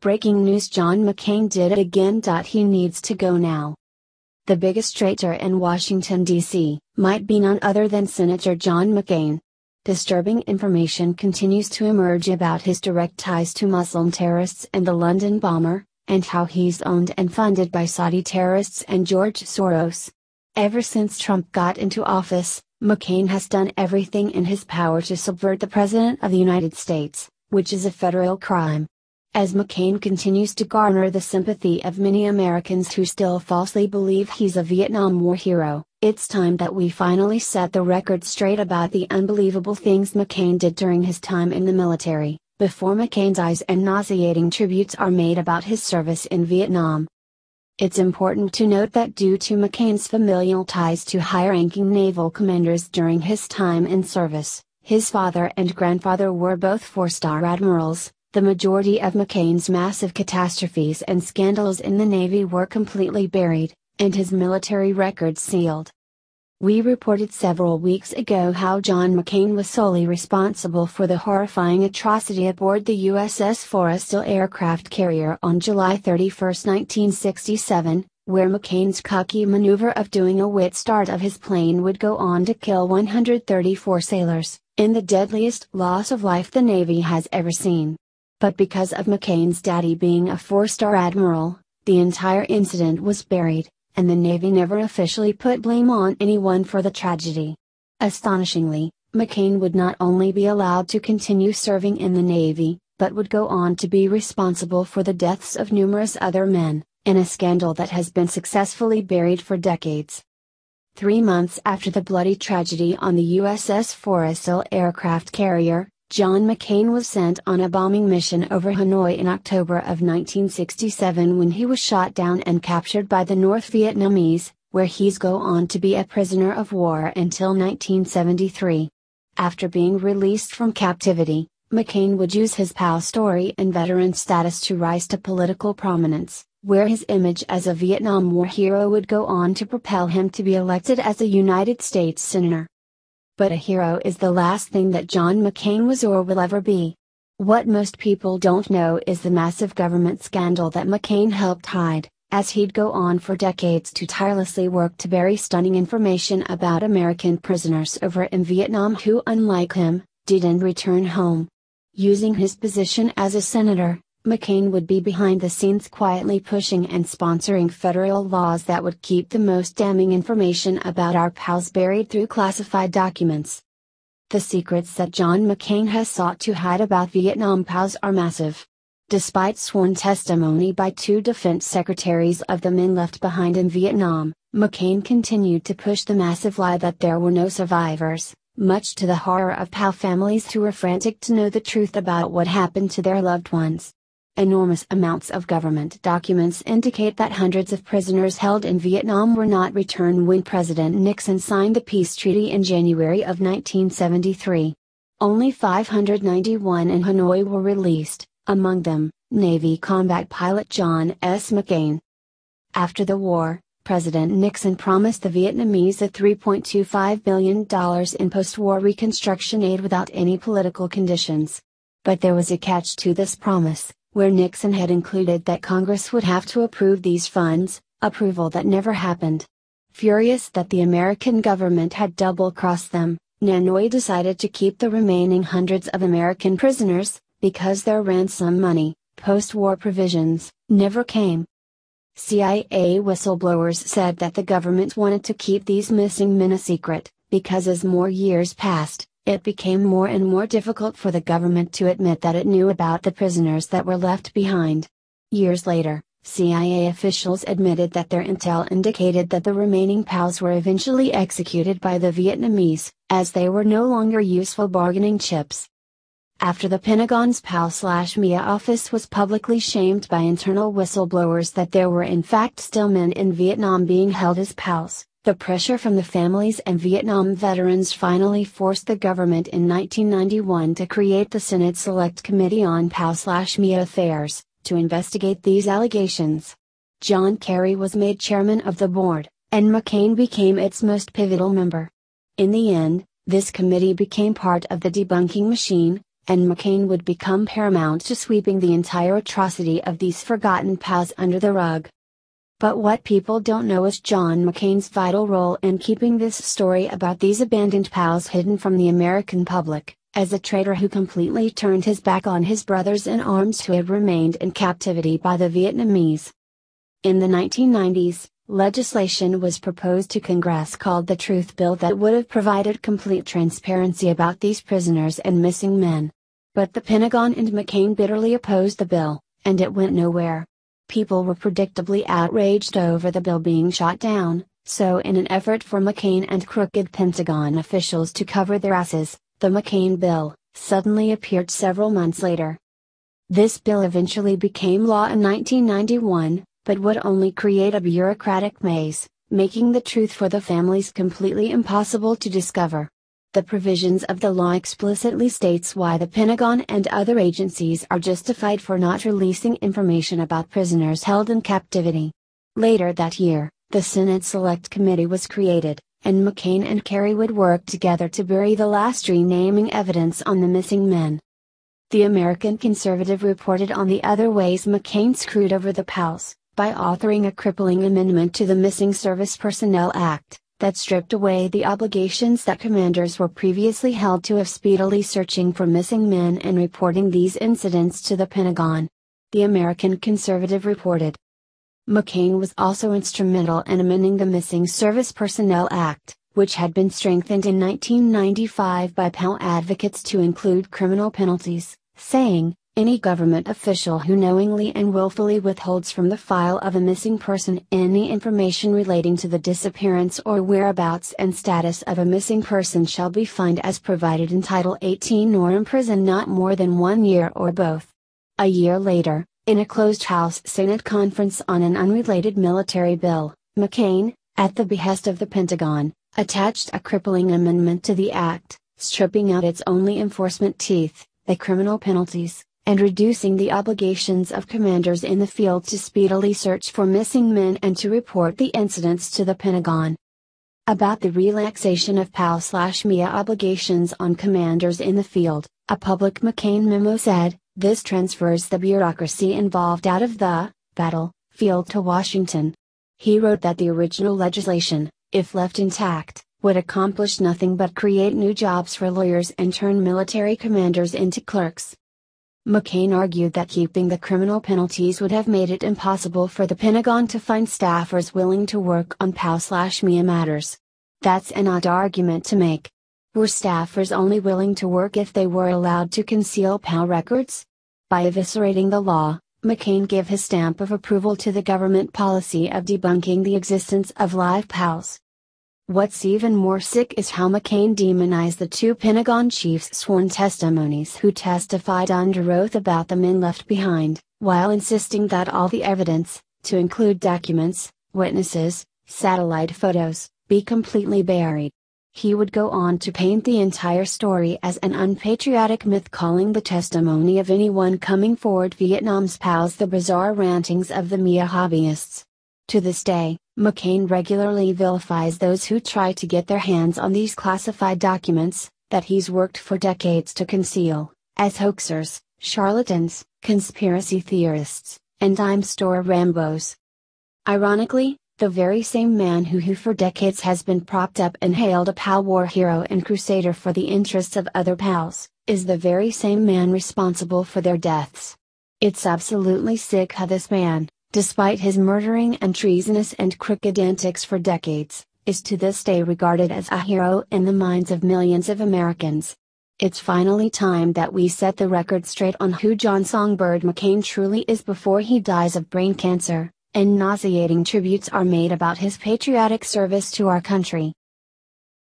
Breaking news John McCain did it again. He needs to go now. The biggest traitor in Washington, D.C., might be none other than Senator John McCain. Disturbing information continues to emerge about his direct ties to Muslim terrorists and the London bomber, and how he's owned and funded by Saudi terrorists and George Soros. Ever since Trump got into office, McCain has done everything in his power to subvert the President of the United States, which is a federal crime. As McCain continues to garner the sympathy of many Americans who still falsely believe he's a Vietnam War hero, it's time that we finally set the record straight about the unbelievable things McCain did during his time in the military, before McCain's eyes and nauseating tributes are made about his service in Vietnam. It's important to note that due to McCain's familial ties to high ranking naval commanders during his time in service, his father and grandfather were both four star admirals, the majority of McCain's massive catastrophes and scandals in the Navy were completely buried, and his military records sealed. We reported several weeks ago how John McCain was solely responsible for the horrifying atrocity aboard the USS Forrestal aircraft carrier on July 31, 1967, where McCain's cocky maneuver of doing a wet start of his plane would go on to kill 134 sailors, in the deadliest loss of life the Navy has ever seen. But because of McCain's daddy being a four star admiral, the entire incident was buried, and the Navy never officially put blame on anyone for the tragedy. Astonishingly, McCain would not only be allowed to continue serving in the Navy, but would go on to be responsible for the deaths of numerous other men, in a scandal that has been successfully buried for decades. Three months after the bloody tragedy on the USS Forrestal aircraft carrier, John McCain was sent on a bombing mission over Hanoi in October of 1967 when he was shot down and captured by the North Vietnamese, where he's go on to be a prisoner of war until 1973. After being released from captivity, McCain would use his POW story and veteran status to rise to political prominence, where his image as a Vietnam War hero would go on to propel him to be elected as a United States Senator but a hero is the last thing that John McCain was or will ever be. What most people don't know is the massive government scandal that McCain helped hide, as he'd go on for decades to tirelessly work to bury stunning information about American prisoners over in Vietnam who, unlike him, didn't return home. Using his position as a senator, McCain would be behind the scenes quietly pushing and sponsoring federal laws that would keep the most damning information about our POWs buried through classified documents. The secrets that John McCain has sought to hide about Vietnam POWs are massive. Despite sworn testimony by two defense secretaries of the men left behind in Vietnam, McCain continued to push the massive lie that there were no survivors, much to the horror of POW families who were frantic to know the truth about what happened to their loved ones. Enormous amounts of government documents indicate that hundreds of prisoners held in Vietnam were not returned when President Nixon signed the peace treaty in January of 1973. Only 591 in Hanoi were released, among them, Navy combat pilot John S. McCain. After the war, President Nixon promised the Vietnamese a $3.25 billion in post war reconstruction aid without any political conditions. But there was a catch to this promise where Nixon had included that Congress would have to approve these funds, approval that never happened. Furious that the American government had double crossed them, Hanoi decided to keep the remaining hundreds of American prisoners, because their ransom money, post war provisions, never came. CIA whistleblowers said that the government wanted to keep these missing men a secret, because as more years passed, it became more and more difficult for the government to admit that it knew about the prisoners that were left behind. Years later, CIA officials admitted that their intel indicated that the remaining POWs were eventually executed by the Vietnamese, as they were no longer useful bargaining chips. After the Pentagon's POW-MIA office was publicly shamed by internal whistleblowers that there were in fact still men in Vietnam being held as POWs, the pressure from the families and Vietnam veterans finally forced the government in 1991 to create the Senate Select Committee on POW-MIA Affairs, to investigate these allegations. John Kerry was made chairman of the board, and McCain became its most pivotal member. In the end, this committee became part of the debunking machine, and McCain would become paramount to sweeping the entire atrocity of these forgotten POWs under the rug. But what people don't know is John McCain's vital role in keeping this story about these abandoned POWs hidden from the American public, as a traitor who completely turned his back on his brothers in arms who had remained in captivity by the Vietnamese. In the 1990s, legislation was proposed to Congress called the Truth Bill that would have provided complete transparency about these prisoners and missing men. But the Pentagon and McCain bitterly opposed the bill, and it went nowhere. People were predictably outraged over the bill being shot down, so in an effort for McCain and crooked Pentagon officials to cover their asses, the McCain bill suddenly appeared several months later. This bill eventually became law in 1991, but would only create a bureaucratic maze, making the truth for the families completely impossible to discover. The provisions of the law explicitly states why the Pentagon and other agencies are justified for not releasing information about prisoners held in captivity. Later that year, the Senate Select Committee was created, and McCain and Kerry would work together to bury the last renaming evidence on the missing men. The American Conservative reported on the other ways McCain screwed over the POWs, by authoring a crippling amendment to the Missing Service Personnel Act, that stripped away the obligations that commanders were previously held to of speedily searching for missing men and reporting these incidents to the Pentagon. The American Conservative reported. McCain was also instrumental in amending the Missing Service Personnel Act, which had been strengthened in 1995 by POW advocates to include criminal penalties, saying, any government official who knowingly and willfully withholds from the file of a missing person any information relating to the disappearance or whereabouts and status of a missing person shall be fined as provided in Title 18 or imprisoned not more than one year or both. A year later, in a closed House Senate conference on an unrelated military bill, McCain, at the behest of the Pentagon, attached a crippling amendment to the act, stripping out its only enforcement teeth, the criminal penalties and reducing the obligations of commanders in the field to speedily search for missing men and to report the incidents to the Pentagon. About the relaxation of POW-MIA obligations on commanders in the field, a public McCain memo said, this transfers the bureaucracy involved out of the battle field to Washington. He wrote that the original legislation, if left intact, would accomplish nothing but create new jobs for lawyers and turn military commanders into clerks. McCain argued that keeping the criminal penalties would have made it impossible for the Pentagon to find staffers willing to work on POW-MIA matters. That's an odd argument to make. Were staffers only willing to work if they were allowed to conceal POW records? By eviscerating the law, McCain gave his stamp of approval to the government policy of debunking the existence of live POWs. What's even more sick is how McCain demonized the two Pentagon chiefs' sworn testimonies who testified under oath about the men left behind, while insisting that all the evidence, to include documents, witnesses, satellite photos, be completely buried. He would go on to paint the entire story as an unpatriotic myth, calling the testimony of anyone coming forward Vietnam's POWs the bizarre rantings of the MIA hobbyists. To this day, McCain regularly vilifies those who try to get their hands on these classified documents, that he's worked for decades to conceal, as hoaxers, charlatans, conspiracy theorists, and dime store Rambos. Ironically, the very same man who, who for decades has been propped up and hailed a POW war hero and crusader for the interests of other POWs, is the very same man responsible for their deaths. It's absolutely sick how this man, despite his murdering and treasonous and crooked antics for decades, is to this day regarded as a hero in the minds of millions of Americans. It's finally time that we set the record straight on who John Songbird McCain truly is before he dies of brain cancer, and nauseating tributes are made about his patriotic service to our country.